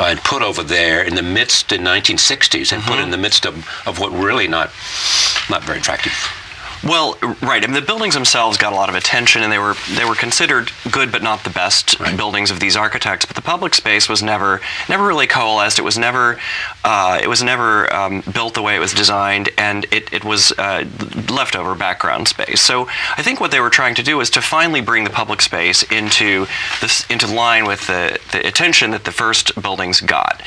uh, and put over there in the midst in 1960s and put in the midst of, of what really not not very attractive. Well, right. I mean, the buildings themselves got a lot of attention, and they were they were considered good, but not the best Right. buildings of these architects. But the public space was never never really coalesced. It was never uh, it was never um, built the way it was designed, and it it was uh, leftover background space. So I think what they were trying to do was to finally bring the public space into this into line with the, the attention that the first buildings got.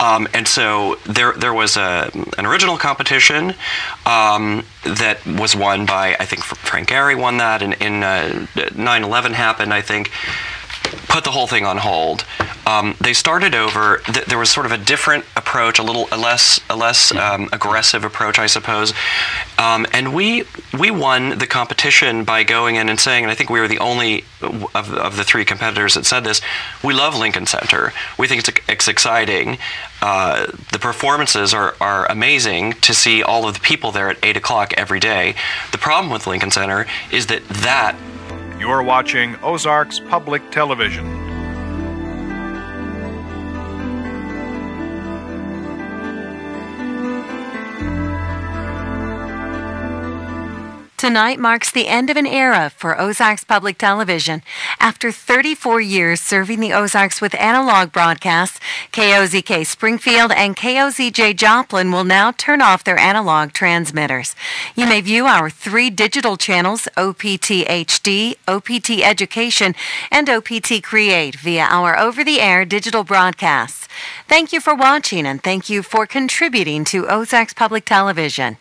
Um, and so there there was a an original competition um, that was won by I think Frank Gehry won that, and in uh, 9/11 happened I think put the whole thing on hold. Um, they started over. Th- there was sort of a different approach, a little a less a less um, aggressive approach, I suppose. Um, and we we won the competition by going in and saying, and I think we were the only of, of the three competitors that said this. We love Lincoln Center. We think it's it's exciting. Uh, the performances are, are amazing to see all of the people there at eight o'clock every day. The problem with Lincoln Center is that that You are watching Ozarks Public Television. Tonight marks the end of an era for Ozarks Public Television. After 34 years serving the Ozarks with analog broadcasts, KOZK Springfield and KOZJ Joplin will now turn off their analog transmitters. You may view our three digital channels, OPT HD, OPT Education, and OPT Create via our over-the-air digital broadcasts. Thank you for watching and thank you for contributing to Ozarks Public Television.